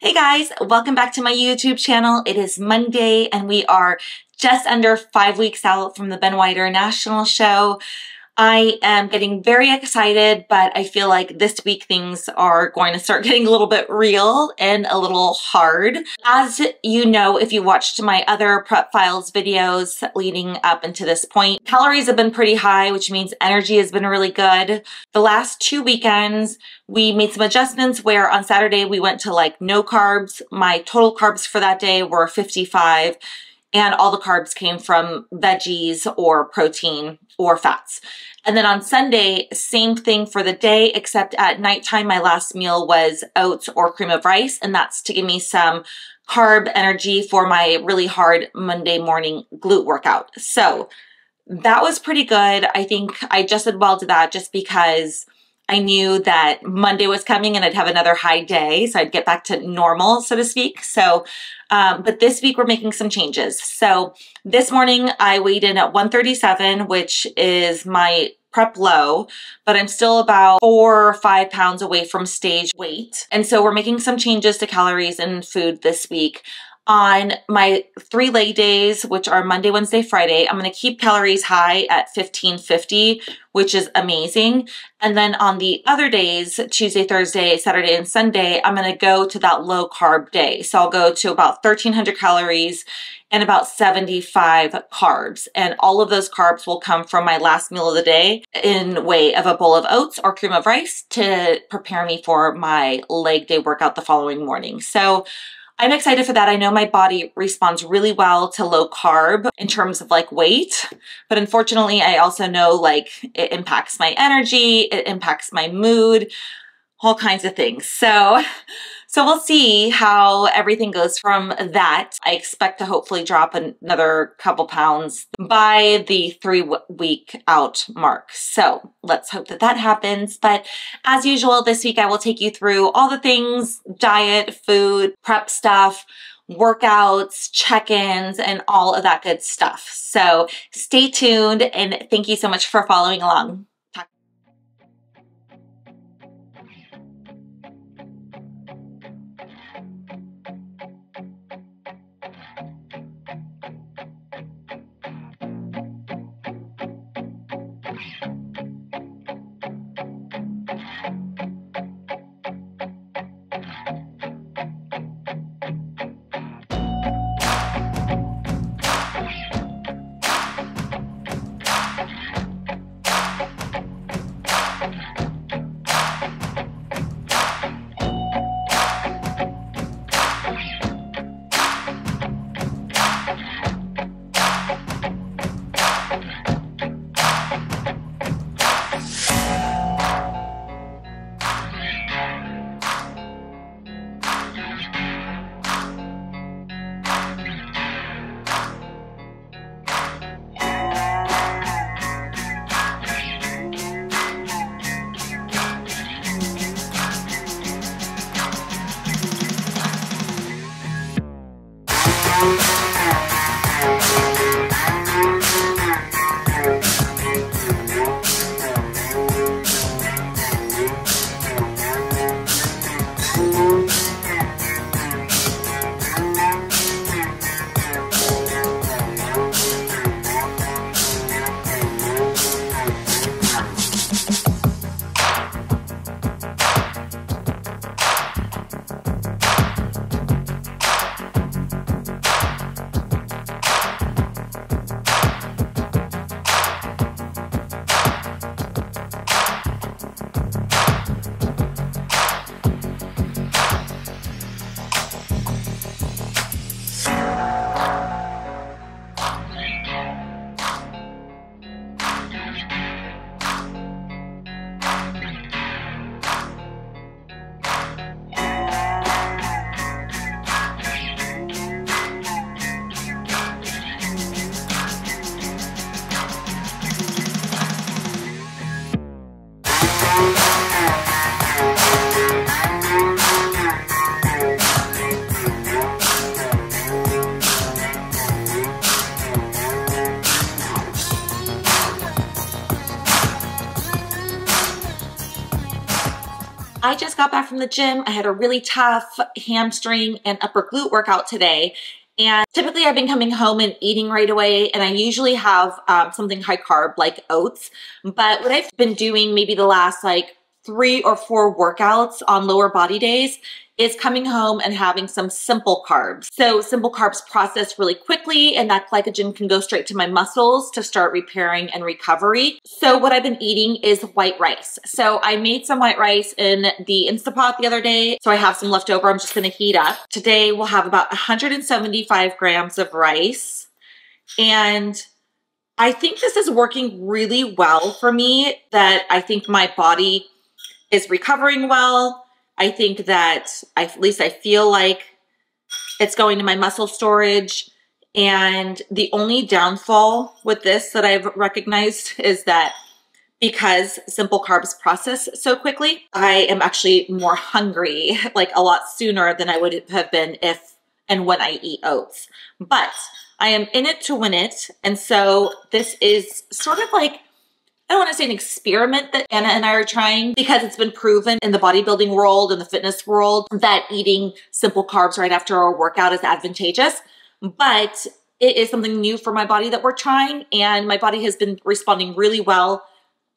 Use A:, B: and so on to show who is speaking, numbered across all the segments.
A: Hey guys, welcome back to my YouTube channel. It is Monday and we are just under five weeks out from the Ben Weider National Show. I am getting very excited, but I feel like this week things are going to start getting a little bit real and a little hard. As you know, if you watched my other prep files videos leading up into this point, calories have been pretty high, which means energy has been really good. The last two weekends, we made some adjustments where on Saturday we went to like no carbs. My total carbs for that day were 55 and all the carbs came from veggies or protein or fats. And then on Sunday, same thing for the day, except at nighttime, my last meal was oats or cream of rice. And that's to give me some carb energy for my really hard Monday morning glute workout. So that was pretty good. I think I adjusted well to that just because I knew that Monday was coming and I'd have another high day. So I'd get back to normal, so to speak. So, um, but this week we're making some changes. So this morning I weighed in at 137, which is my prep low, but I'm still about four or five pounds away from stage weight. And so we're making some changes to calories and food this week on my three leg days, which are Monday, Wednesday, Friday, I'm going to keep calories high at 1550, which is amazing. And then on the other days, Tuesday, Thursday, Saturday, and Sunday, I'm going to go to that low carb day. So I'll go to about 1300 calories and about 75 carbs. And all of those carbs will come from my last meal of the day in way of a bowl of oats or cream of rice to prepare me for my leg day workout the following morning. So I'm excited for that. I know my body responds really well to low carb in terms of like weight, but unfortunately, I also know like it impacts my energy, it impacts my mood, all kinds of things. So so we'll see how everything goes from that. I expect to hopefully drop another couple pounds by the three week out mark. So let's hope that that happens. But as usual, this week I will take you through all the things, diet, food, prep stuff, workouts, check-ins, and all of that good stuff. So stay tuned and thank you so much for following along. Got back from the gym. I had a really tough hamstring and upper glute workout today. And typically I've been coming home and eating right away and I usually have um, something high carb like oats. But what I've been doing maybe the last like three or four workouts on lower body days is coming home and having some simple carbs. So simple carbs process really quickly and that glycogen can go straight to my muscles to start repairing and recovery. So what I've been eating is white rice. So I made some white rice in the Instapot the other day. So I have some left over. I'm just gonna heat up. Today we'll have about 175 grams of rice and I think this is working really well for me that I think my body is recovering well. I think that I, at least I feel like it's going to my muscle storage. And the only downfall with this that I've recognized is that because simple carbs process so quickly, I am actually more hungry, like a lot sooner than I would have been if and when I eat oats. But I am in it to win it. And so this is sort of like I don't want to say an experiment that Anna and I are trying because it's been proven in the bodybuilding world and the fitness world that eating simple carbs right after a workout is advantageous. But it is something new for my body that we're trying. And my body has been responding really well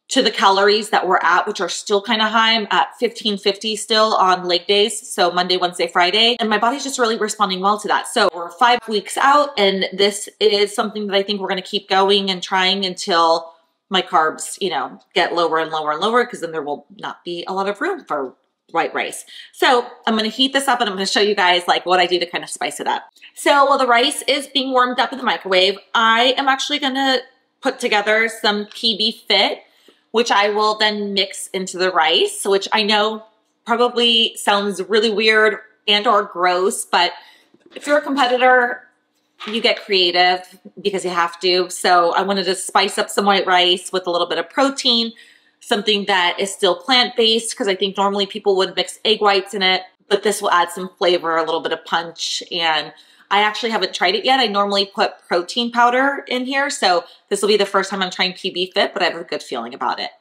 A: to the calories that we're at, which are still kind of high. I'm at 1550 still on leg days. So Monday, Wednesday, Friday. And my body's just really responding well to that. So we're five weeks out and this is something that I think we're going to keep going and trying until my carbs, you know, get lower and lower and lower because then there will not be a lot of room for white rice. So I'm going to heat this up and I'm going to show you guys like what I do to kind of spice it up. So while the rice is being warmed up in the microwave, I am actually going to put together some PB Fit, which I will then mix into the rice, which I know probably sounds really weird and or gross, but if you're a competitor, you get creative because you have to. So I wanted to spice up some white rice with a little bit of protein, something that is still plant-based because I think normally people would mix egg whites in it, but this will add some flavor, a little bit of punch. And I actually haven't tried it yet. I normally put protein powder in here. So this will be the first time I'm trying PB Fit, but I have a good feeling about it.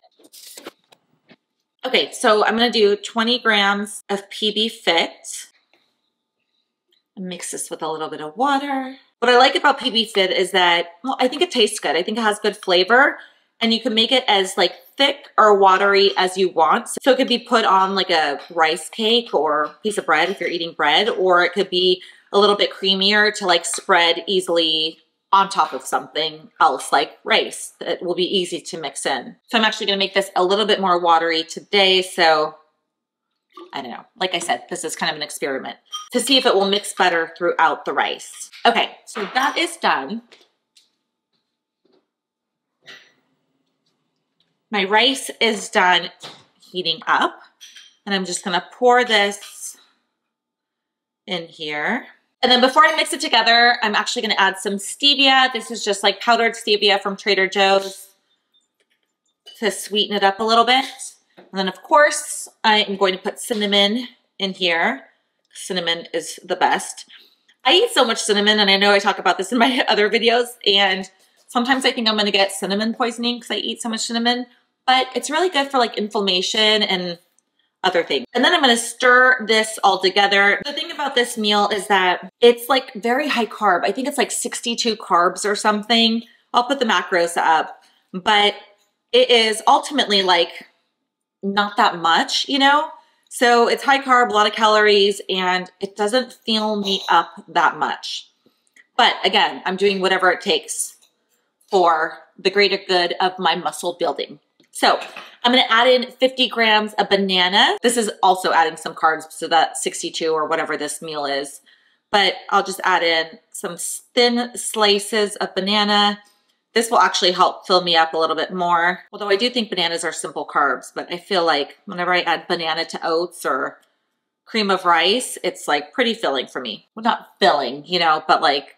A: Okay, so I'm gonna do 20 grams of PB Fit. Mix this with a little bit of water. What I like about PB Fit is that, well, I think it tastes good. I think it has good flavor and you can make it as like thick or watery as you want. So it could be put on like a rice cake or piece of bread if you're eating bread, or it could be a little bit creamier to like spread easily on top of something else like rice that will be easy to mix in. So I'm actually gonna make this a little bit more watery today. So I don't know. Like I said, this is kind of an experiment to see if it will mix better throughout the rice. Okay, so that is done. My rice is done heating up and I'm just gonna pour this in here. And then before I mix it together, I'm actually gonna add some stevia. This is just like powdered stevia from Trader Joe's to sweeten it up a little bit. And then of course, I am going to put cinnamon in here. Cinnamon is the best. I eat so much cinnamon and I know I talk about this in my other videos and sometimes I think I'm gonna get cinnamon poisoning because I eat so much cinnamon, but it's really good for like inflammation and other things. And then I'm gonna stir this all together. The thing about this meal is that it's like very high carb. I think it's like 62 carbs or something. I'll put the macros up, but it is ultimately like not that much, you know? So it's high carb, a lot of calories, and it doesn't fill me up that much. But again, I'm doing whatever it takes for the greater good of my muscle building. So I'm gonna add in 50 grams of banana. This is also adding some carbs, so that 62 or whatever this meal is. But I'll just add in some thin slices of banana, this will actually help fill me up a little bit more. Although I do think bananas are simple carbs, but I feel like whenever I add banana to oats or cream of rice, it's like pretty filling for me. Well, not filling, you know, but like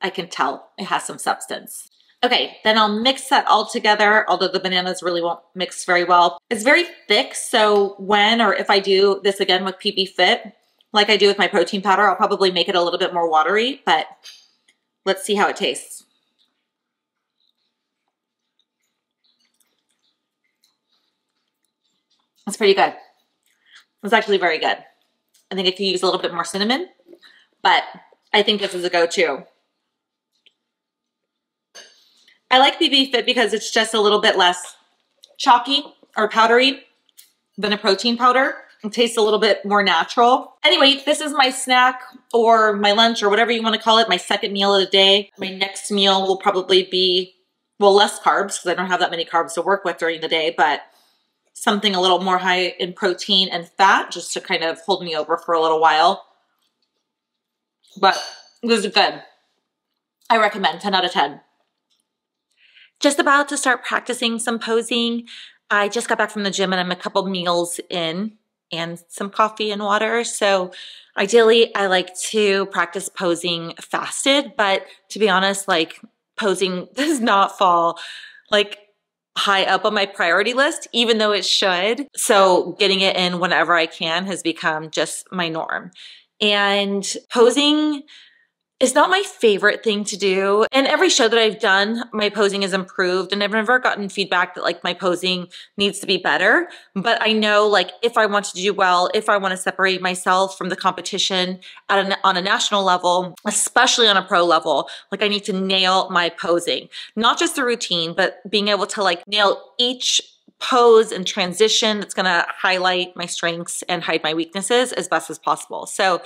A: I can tell it has some substance. Okay, then I'll mix that all together, although the bananas really won't mix very well. It's very thick, so when or if I do this again with PB Fit, like I do with my protein powder, I'll probably make it a little bit more watery, but let's see how it tastes. It's pretty good. It's actually very good. I think I could use a little bit more cinnamon, but I think this is a go-to. I like PB Fit because it's just a little bit less chalky or powdery than a protein powder. It tastes a little bit more natural. Anyway, this is my snack or my lunch or whatever you want to call it, my second meal of the day. My next meal will probably be, well, less carbs because I don't have that many carbs to work with during the day, but something a little more high in protein and fat just to kind of hold me over for a little while. But this is good. I recommend 10 out of 10. Just about to start practicing some posing. I just got back from the gym and I'm a couple meals in and some coffee and water. So ideally I like to practice posing fasted, but to be honest, like posing does not fall like high up on my priority list, even though it should. So getting it in whenever I can has become just my norm. And posing is not my favorite thing to do. And every show that I've done, my posing has improved and I've never gotten feedback that like my posing needs to be better. But I know like if I want to do well, if I want to separate myself from the competition at an, on a national level, especially on a pro level, like I need to nail my posing, not just the routine, but being able to like nail each pose and transition that's going to highlight my strengths and hide my weaknesses as best as possible. So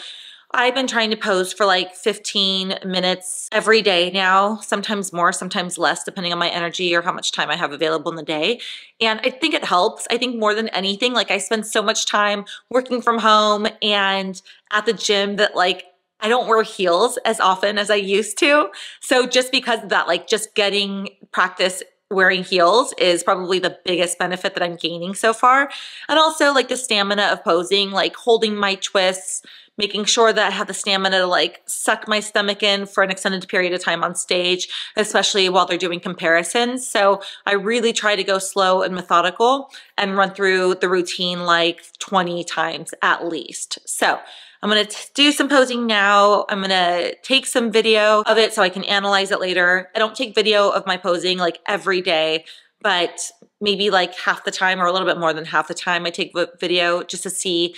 A: I've been trying to pose for like 15 minutes every day now, sometimes more, sometimes less, depending on my energy or how much time I have available in the day. And I think it helps. I think more than anything, like I spend so much time working from home and at the gym that like I don't wear heels as often as I used to. So just because of that, like just getting practice wearing heels is probably the biggest benefit that I'm gaining so far. And also like the stamina of posing, like holding my twists, making sure that I have the stamina to like suck my stomach in for an extended period of time on stage, especially while they're doing comparisons. So I really try to go slow and methodical and run through the routine like 20 times at least. So I'm gonna do some posing now. I'm gonna take some video of it so I can analyze it later. I don't take video of my posing like every day, but maybe like half the time or a little bit more than half the time I take video just to see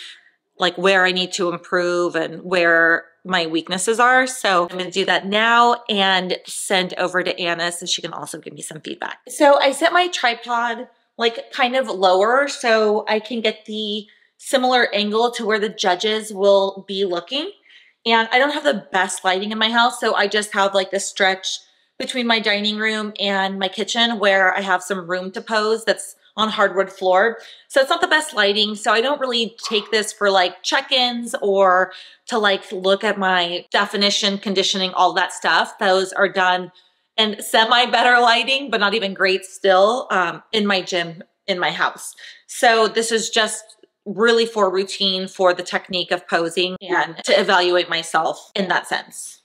A: like where I need to improve and where my weaknesses are. So I'm gonna do that now and send over to Anna so she can also give me some feedback. So I set my tripod like kind of lower so I can get the similar angle to where the judges will be looking. And I don't have the best lighting in my house, so I just have like this stretch between my dining room and my kitchen where I have some room to pose that's on hardwood floor. So it's not the best lighting. So I don't really take this for like check-ins or to like look at my definition, conditioning, all that stuff. Those are done in semi better lighting, but not even great still um, in my gym in my house. So this is just really for routine for the technique of posing and to evaluate myself in that sense.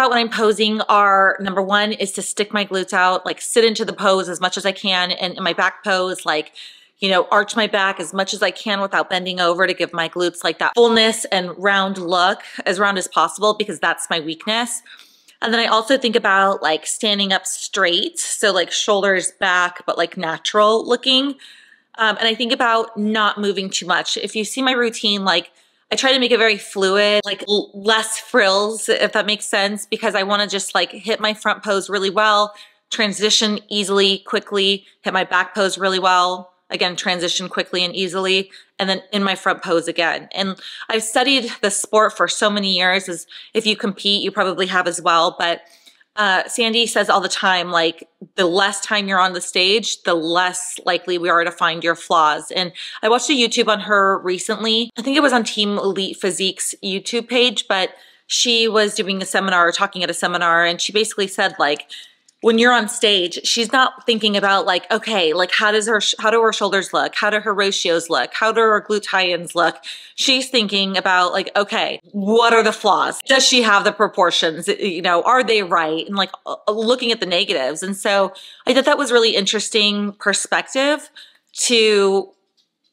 A: About when I'm posing are number one is to stick my glutes out, like sit into the pose as much as I can. And in my back pose, like, you know, arch my back as much as I can without bending over to give my glutes like that fullness and round look, as round as possible, because that's my weakness. And then I also think about like standing up straight. So like shoulders back, but like natural looking. Um, and I think about not moving too much. If you see my routine, like I try to make it very fluid, like less frills, if that makes sense, because I want to just like hit my front pose really well, transition easily, quickly, hit my back pose really well, again, transition quickly and easily, and then in my front pose again. And I've studied the sport for so many years as if you compete, you probably have as well, but uh, Sandy says all the time, like, the less time you're on the stage, the less likely we are to find your flaws. And I watched a YouTube on her recently. I think it was on Team Elite Physique's YouTube page, but she was doing a seminar, talking at a seminar, and she basically said, like, when you're on stage, she's not thinking about like, okay, like how does her, how do her shoulders look? How do her ratios look? How do her gluteus look? She's thinking about like, okay, what are the flaws? Does she have the proportions? You know, are they right? And like looking at the negatives. And so I thought that was really interesting perspective to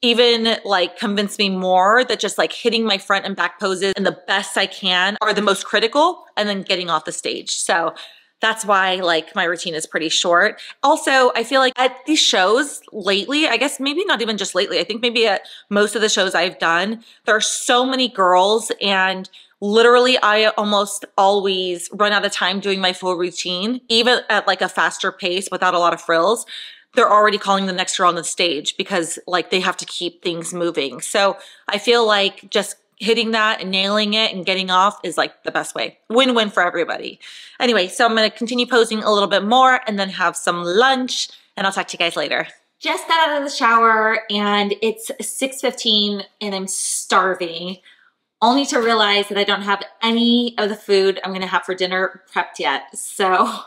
A: even like convince me more that just like hitting my front and back poses and the best I can are the most critical and then getting off the stage. So that's why like my routine is pretty short. Also, I feel like at these shows lately, I guess maybe not even just lately, I think maybe at most of the shows I've done, there are so many girls and literally I almost always run out of time doing my full routine, even at like a faster pace without a lot of frills they're already calling the next girl on the stage because like they have to keep things moving. So I feel like just hitting that and nailing it and getting off is like the best way. Win-win for everybody. Anyway, so I'm gonna continue posing a little bit more and then have some lunch and I'll talk to you guys later. Just got out of the shower and it's 6.15 and I'm starving only to realize that I don't have any of the food I'm gonna have for dinner prepped yet. So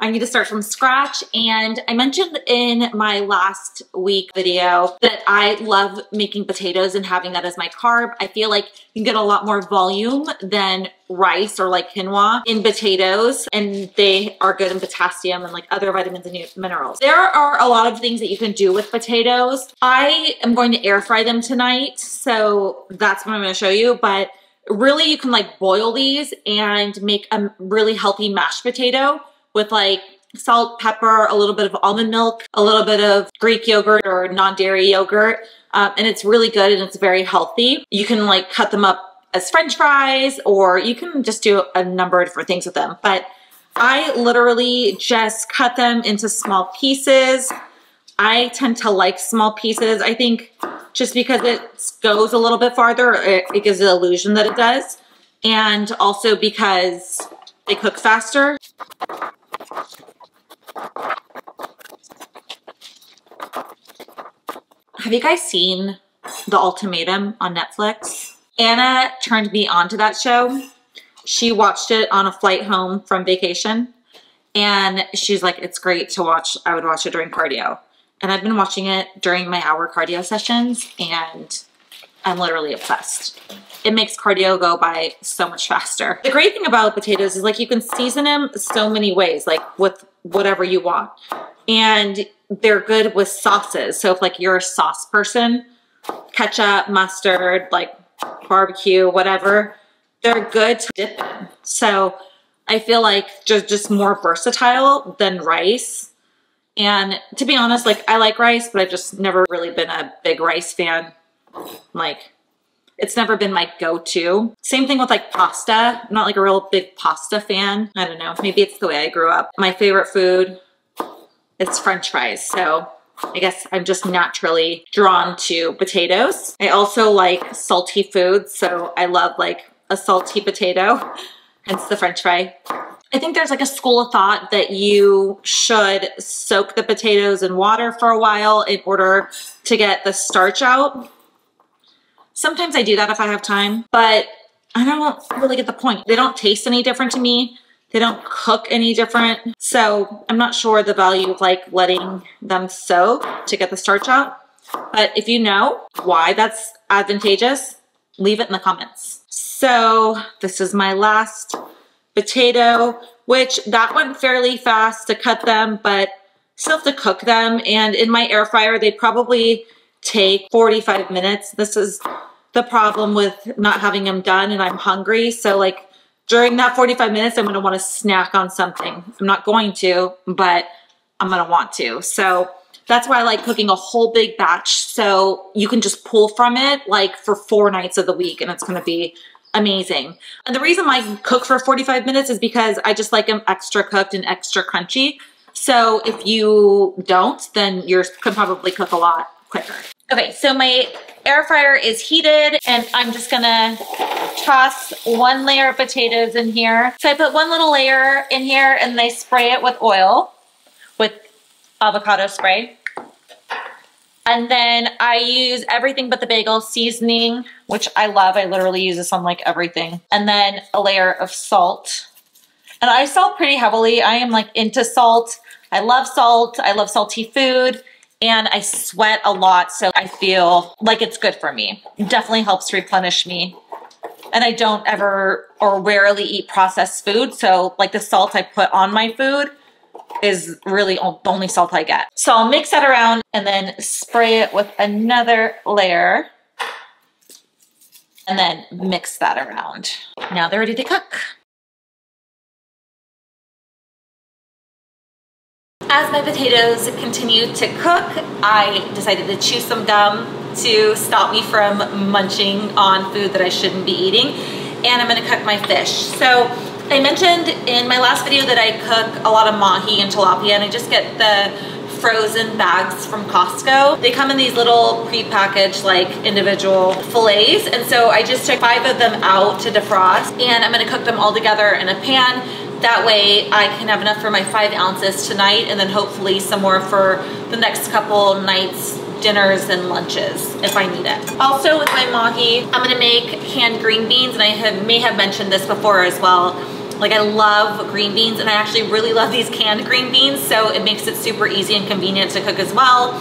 A: I need to start from scratch. And I mentioned in my last week video that I love making potatoes and having that as my carb. I feel like you get a lot more volume than rice or like quinoa in potatoes and they are good in potassium and like other vitamins and minerals. There are a lot of things that you can do with potatoes. I am going to air fry them tonight. So that's what I'm going to show you. But really you can like boil these and make a really healthy mashed potato with like salt, pepper, a little bit of almond milk, a little bit of Greek yogurt or non-dairy yogurt. Um, and it's really good and it's very healthy. You can like cut them up as french fries or you can just do a number of different things with them. But I literally just cut them into small pieces. I tend to like small pieces. I think just because it goes a little bit farther, it, it gives the illusion that it does. And also because they cook faster. Have you guys seen The Ultimatum on Netflix? Anna turned me on to that show. She watched it on a flight home from vacation and she's like, it's great to watch. I would watch it during cardio. And I've been watching it during my hour cardio sessions and I'm literally obsessed. It makes cardio go by so much faster. The great thing about potatoes is like you can season them so many ways, like with whatever you want. And they're good with sauces. So if like you're a sauce person, ketchup, mustard, like barbecue, whatever, they're good to dip in. So I feel like just, just more versatile than rice. And to be honest, like I like rice, but I've just never really been a big rice fan. Like, it's never been my go-to. Same thing with like pasta. I'm not like a real big pasta fan. I don't know, maybe it's the way I grew up. My favorite food, it's french fries. So I guess I'm just naturally drawn to potatoes. I also like salty foods. So I love like a salty potato, hence the french fry. I think there's like a school of thought that you should soak the potatoes in water for a while in order to get the starch out. Sometimes I do that if I have time, but I don't really get the point. They don't taste any different to me. They don't cook any different. So I'm not sure the value of like letting them soak to get the starch out. But if you know why that's advantageous, leave it in the comments. So this is my last potato, which that went fairly fast to cut them, but still have to cook them. And in my air fryer, they probably take 45 minutes. This is the problem with not having them done and I'm hungry. So like during that 45 minutes, I'm gonna wanna snack on something. I'm not going to, but I'm gonna want to. So that's why I like cooking a whole big batch so you can just pull from it like for four nights of the week and it's gonna be amazing. And the reason I cook for 45 minutes is because I just like them extra cooked and extra crunchy. So if you don't, then yours can probably cook a lot quicker. Okay, so my air fryer is heated and I'm just gonna toss one layer of potatoes in here. So I put one little layer in here and they spray it with oil, with avocado spray. And then I use everything but the bagel seasoning, which I love. I literally use this on like everything. And then a layer of salt. And I salt pretty heavily. I am like into salt. I love salt. I love salty food and I sweat a lot. So I feel like it's good for me. It definitely helps replenish me. And I don't ever or rarely eat processed food. So like the salt I put on my food is really the only salt I get. So I'll mix that around and then spray it with another layer and then mix that around. Now they're ready to cook. As my potatoes continued to cook, I decided to chew some gum to stop me from munching on food that I shouldn't be eating. And I'm gonna cook my fish. So I mentioned in my last video that I cook a lot of mahi and tilapia and I just get the frozen bags from Costco. They come in these little pre-packaged like individual fillets. And so I just took five of them out to defrost and I'm gonna cook them all together in a pan that way I can have enough for my five ounces tonight and then hopefully some more for the next couple nights dinners and lunches if I need it. Also with my mahi, I'm gonna make canned green beans and I have, may have mentioned this before as well. Like I love green beans and I actually really love these canned green beans so it makes it super easy and convenient to cook as well.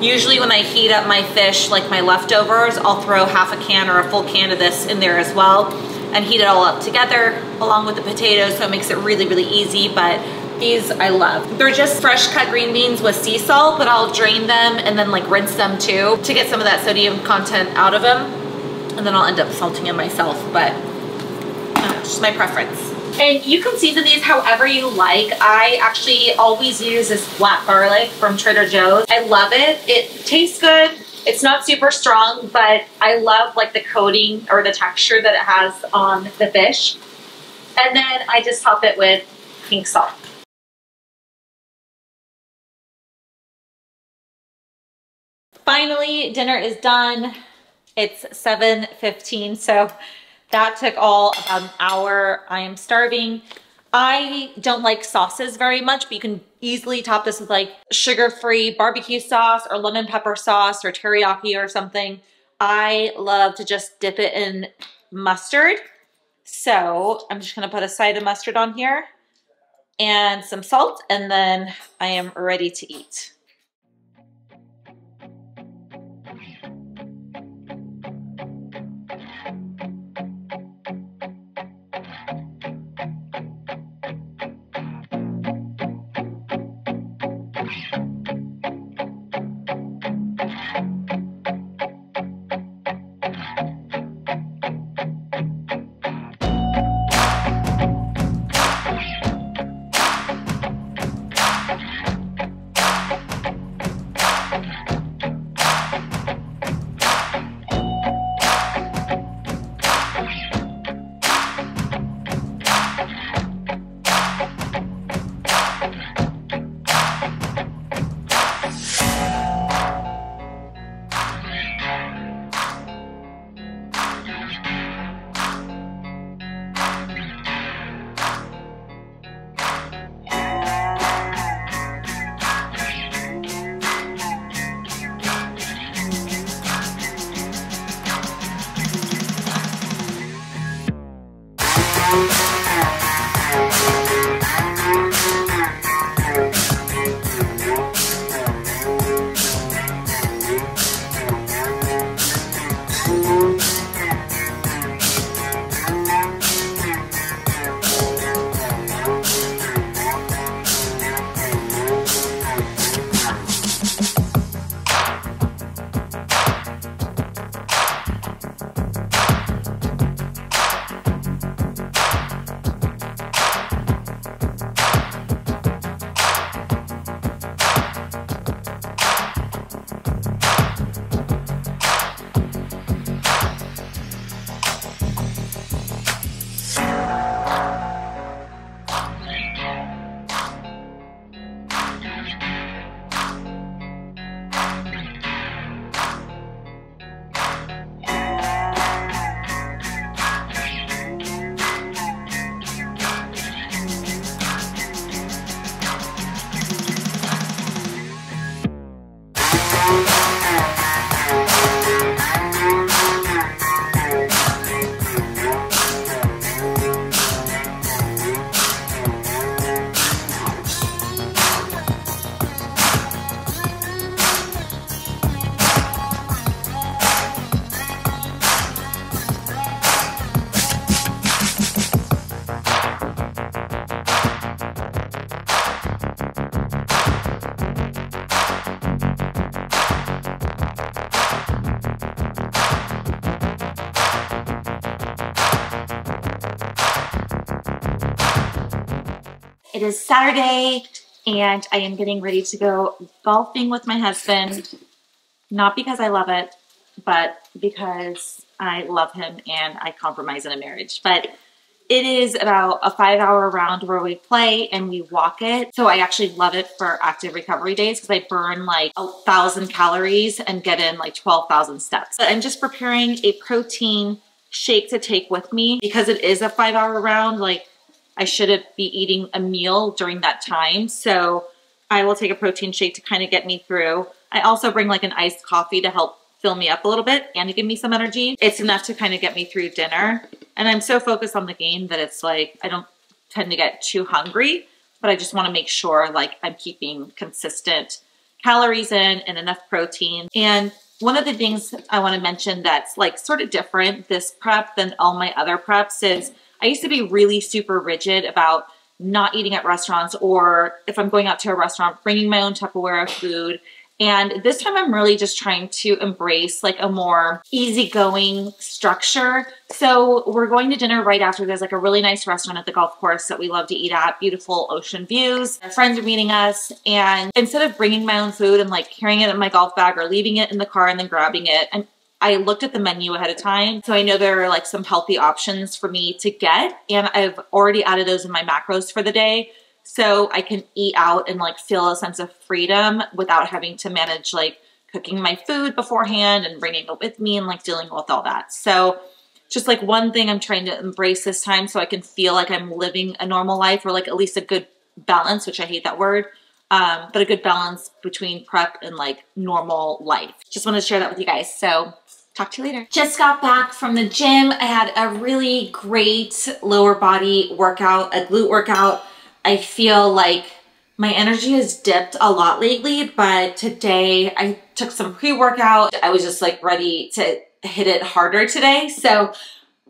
A: Usually when I heat up my fish, like my leftovers, I'll throw half a can or a full can of this in there as well and heat it all up together along with the potatoes so it makes it really, really easy. But these I love. They're just fresh cut green beans with sea salt, but I'll drain them and then like rinse them too to get some of that sodium content out of them. And then I'll end up salting them myself, but uh, just my preference. And you can season these however you like. I actually always use this black garlic from Trader Joe's. I love it. It tastes good. It's not super strong, but I love like the coating or the texture that it has on the fish. And then I just top it with pink salt. Finally, dinner is done. It's 7.15, so that took all about an hour. I am starving. I don't like sauces very much, but you can easily top this with like sugar-free barbecue sauce or lemon pepper sauce or teriyaki or something. I love to just dip it in mustard. So I'm just gonna put a side of mustard on here and some salt and then I am ready to eat. It is Saturday and I am getting ready to go golfing with my husband. Not because I love it, but because I love him and I compromise in a marriage. But it is about a five hour round where we play and we walk it. So I actually love it for active recovery days because I burn like a thousand calories and get in like 12,000 steps. But I'm just preparing a protein shake to take with me because it is a five hour round. Like I shouldn't be eating a meal during that time. So I will take a protein shake to kind of get me through. I also bring like an iced coffee to help fill me up a little bit and to give me some energy. It's enough to kind of get me through dinner. And I'm so focused on the game that it's like, I don't tend to get too hungry, but I just want to make sure like I'm keeping consistent calories in and enough protein. And one of the things I want to mention that's like sort of different this prep than all my other preps is I used to be really super rigid about not eating at restaurants or if I'm going out to a restaurant, bringing my own Tupperware of food and this time I'm really just trying to embrace like a more easygoing structure. So we're going to dinner right after. There's like a really nice restaurant at the golf course that we love to eat at, beautiful ocean views. Our friends are meeting us. And instead of bringing my own food and like carrying it in my golf bag or leaving it in the car and then grabbing it, I'm I looked at the menu ahead of time. So I know there are like some healthy options for me to get. And I've already added those in my macros for the day so I can eat out and like feel a sense of freedom without having to manage like cooking my food beforehand and bringing it with me and like dealing with all that. So just like one thing I'm trying to embrace this time so I can feel like I'm living a normal life or like at least a good balance, which I hate that word, um, but a good balance between prep and like normal life. Just wanted to share that with you guys. So talk to you later. Just got back from the gym. I had a really great lower body workout, a glute workout. I feel like my energy has dipped a lot lately, but today I took some pre-workout. I was just like ready to hit it harder today. So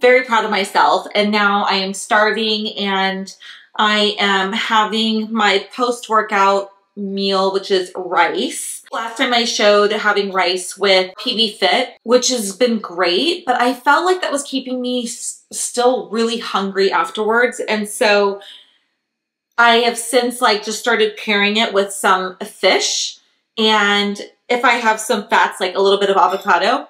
A: very proud of myself. And now I am starving and I am having my post-workout meal, which is rice. Last time I showed having rice with PB Fit, which has been great, but I felt like that was keeping me still really hungry afterwards. And so I have since like just started pairing it with some fish and if I have some fats, like a little bit of avocado.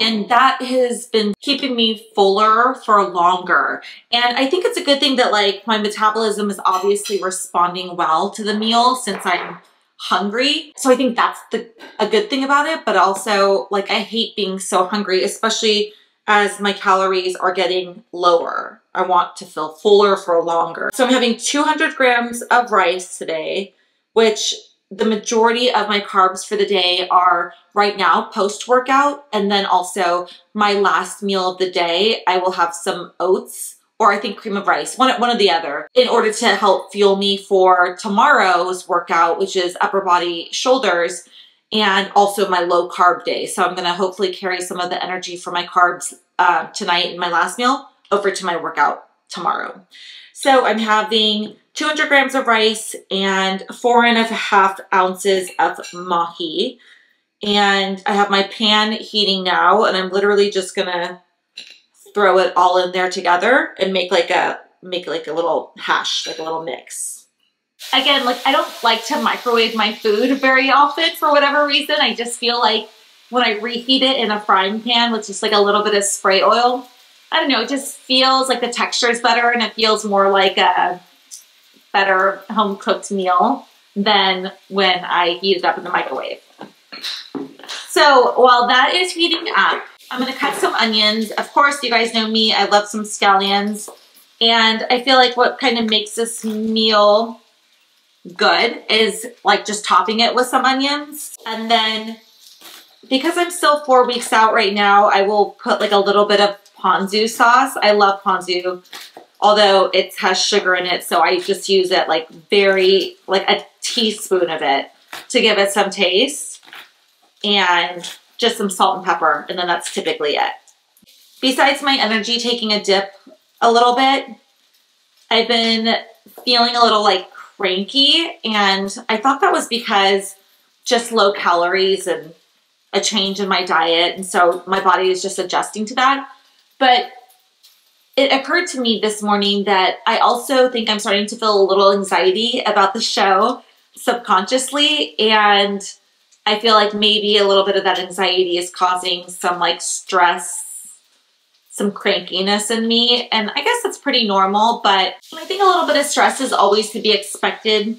A: And that has been keeping me fuller for longer. And I think it's a good thing that like my metabolism is obviously responding well to the meal since I'm hungry. So I think that's the a good thing about it. But also like I hate being so hungry, especially as my calories are getting lower. I want to feel fuller for longer. So I'm having 200 grams of rice today, which the majority of my carbs for the day are right now post-workout. And then also my last meal of the day, I will have some oats or I think cream of rice, one, one or the other, in order to help fuel me for tomorrow's workout, which is upper body shoulders and also my low carb day. So I'm going to hopefully carry some of the energy from my carbs uh, tonight in my last meal over to my workout tomorrow. So I'm having 200 grams of rice and four and a half ounces of mahi. And I have my pan heating now and I'm literally just to throw it all in there together and make like a make like a little hash, like a little mix. Again, like I don't like to microwave my food very often for whatever reason. I just feel like when I reheat it in a frying pan with just like a little bit of spray oil, I don't know, it just feels like the texture is better and it feels more like a better home cooked meal than when I heat it up in the microwave. So while that is heating up, I'm gonna cut some onions. Of course, you guys know me, I love some scallions. And I feel like what kind of makes this meal good is like just topping it with some onions. And then because I'm still four weeks out right now, I will put like a little bit of ponzu sauce. I love ponzu, although it has sugar in it. So I just use it like very, like a teaspoon of it to give it some taste and just some salt and pepper. And then that's typically it. Besides my energy taking a dip a little bit, I've been feeling a little like cranky. And I thought that was because just low calories and a change in my diet. And so my body is just adjusting to that. But it occurred to me this morning that I also think I'm starting to feel a little anxiety about the show subconsciously. And I feel like maybe a little bit of that anxiety is causing some like stress, some crankiness in me. And I guess that's pretty normal, but I think a little bit of stress is always to be expected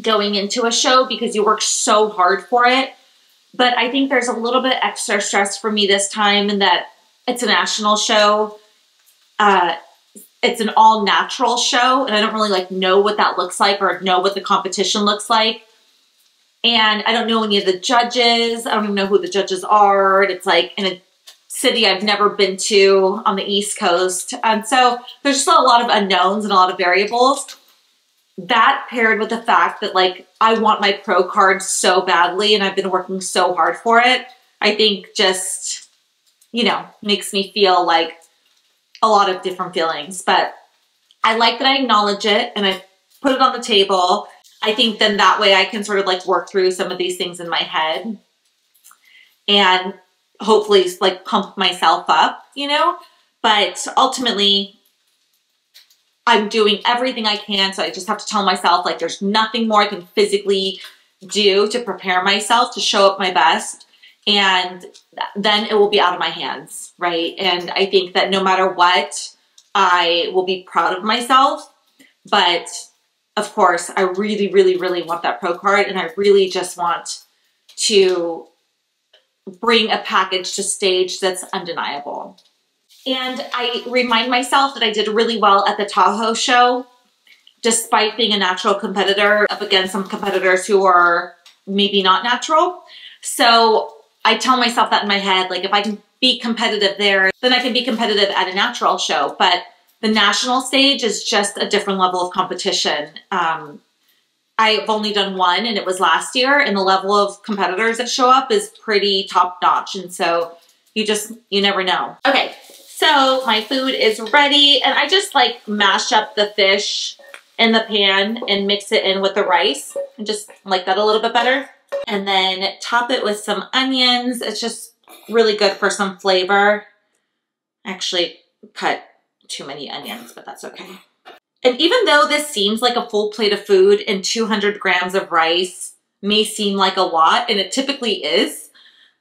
A: going into a show because you work so hard for it. But I think there's a little bit extra stress for me this time in that it's a national show uh, it's an all natural show, and I don't really like know what that looks like or know what the competition looks like. And I don't know any of the judges. I don't even know who the judges are. It's like in a city I've never been to on the East Coast. And so there's just a lot of unknowns and a lot of variables. That paired with the fact that like I want my pro card so badly and I've been working so hard for it, I think just, you know, makes me feel like a lot of different feelings, but I like that I acknowledge it and I put it on the table. I think then that way I can sort of like work through some of these things in my head and hopefully like pump myself up, you know? But ultimately, I'm doing everything I can. So I just have to tell myself like there's nothing more I can physically do to prepare myself to show up my best and then it will be out of my hands, right? And I think that no matter what, I will be proud of myself. But of course, I really, really, really want that pro card, and I really just want to bring a package to stage that's undeniable. And I remind myself that I did really well at the Tahoe show, despite being a natural competitor up against some competitors who are maybe not natural. So I tell myself that in my head, like if I can be competitive there, then I can be competitive at a natural show. But the national stage is just a different level of competition. Um, I've only done one and it was last year and the level of competitors that show up is pretty top notch. And so you just, you never know. Okay, so my food is ready and I just like mash up the fish in the pan and mix it in with the rice and just like that a little bit better and then top it with some onions. It's just really good for some flavor. Actually cut too many onions, but that's okay. And even though this seems like a full plate of food and 200 grams of rice may seem like a lot, and it typically is,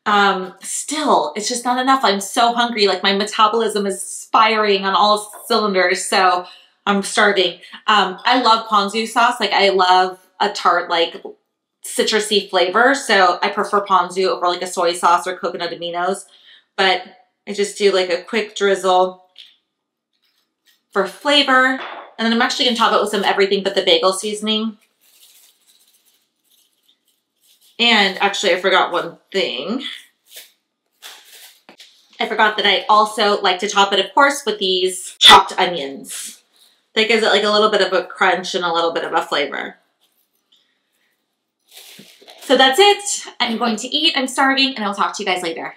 A: um, still, it's just not enough. I'm so hungry. Like my metabolism is firing on all cylinders. So I'm starving. Um, I love ponzu sauce. Like I love a tart like citrusy flavor. So I prefer ponzu over like a soy sauce or coconut aminos. But I just do like a quick drizzle for flavor. And then I'm actually to top it with some everything but the bagel seasoning. And actually, I forgot one thing. I forgot that I also like to top it, of course, with these chopped onions. That gives it like a little bit of a crunch and a little bit of a flavor. So that's it. I'm going to eat. I'm starving and I'll talk to you guys later.